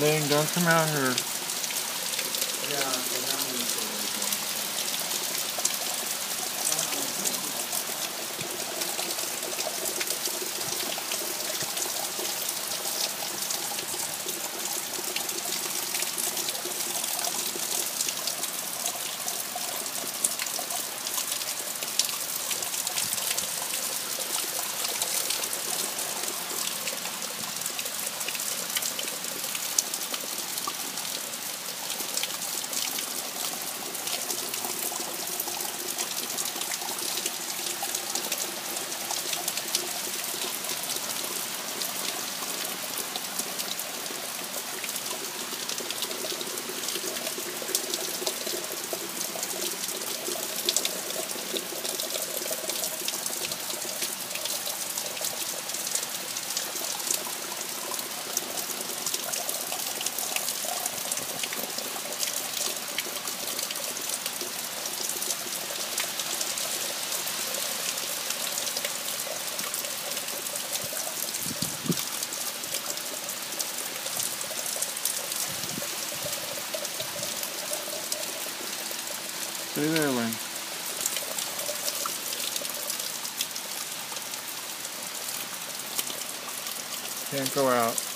Ling, don't come out here. Can't go out.